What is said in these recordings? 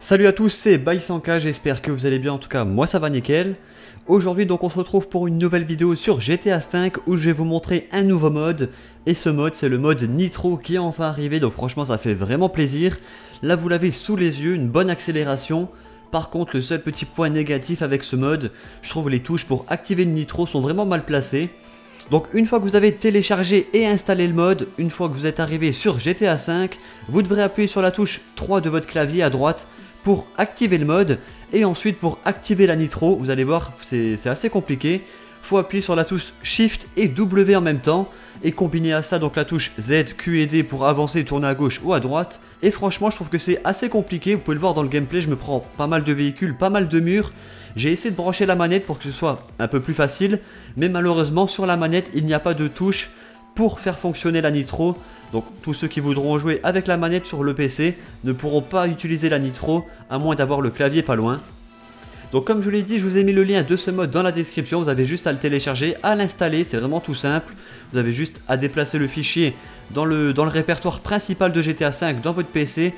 Salut à tous, c'est Baisanka, j'espère que vous allez bien, en tout cas moi ça va nickel. Aujourd'hui donc on se retrouve pour une nouvelle vidéo sur GTA V où je vais vous montrer un nouveau mode. Et ce mode c'est le mode Nitro qui est enfin arrivé, donc franchement ça fait vraiment plaisir. Là vous l'avez sous les yeux, une bonne accélération. Par contre le seul petit point négatif avec ce mode, je trouve les touches pour activer le Nitro sont vraiment mal placées. Donc une fois que vous avez téléchargé et installé le mode, une fois que vous êtes arrivé sur GTA V, vous devrez appuyer sur la touche 3 de votre clavier à droite pour activer le mode. Et ensuite pour activer la nitro, vous allez voir, c'est assez compliqué. Faut appuyer sur la touche Shift et W en même temps. Et combiner à ça donc la touche Z, Q et D pour avancer, tourner à gauche ou à droite. Et franchement je trouve que c'est assez compliqué, vous pouvez le voir dans le gameplay, je me prends pas mal de véhicules, pas mal de murs. J'ai essayé de brancher la manette pour que ce soit un peu plus facile, mais malheureusement sur la manette il n'y a pas de touche pour faire fonctionner la nitro. Donc tous ceux qui voudront jouer avec la manette sur le PC ne pourront pas utiliser la nitro à moins d'avoir le clavier pas loin. Donc comme je l'ai dit, je vous ai mis le lien de ce mode dans la description, vous avez juste à le télécharger, à l'installer, c'est vraiment tout simple. Vous avez juste à déplacer le fichier dans le, dans le répertoire principal de GTA V dans votre PC.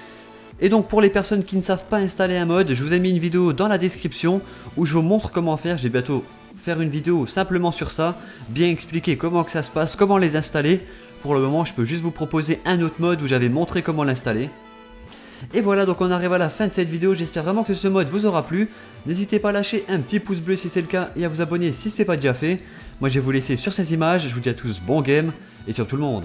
Et donc pour les personnes qui ne savent pas installer un mode, je vous ai mis une vidéo dans la description où je vous montre comment faire. J'ai bientôt faire une vidéo simplement sur ça, bien expliquer comment que ça se passe, comment les installer. Pour le moment, je peux juste vous proposer un autre mode où j'avais montré comment l'installer. Et voilà, donc on arrive à la fin de cette vidéo. J'espère vraiment que ce mode vous aura plu. N'hésitez pas à lâcher un petit pouce bleu si c'est le cas et à vous abonner si ce n'est pas déjà fait. Moi, je vais vous laisser sur ces images. Je vous dis à tous bon game et sur tout le monde.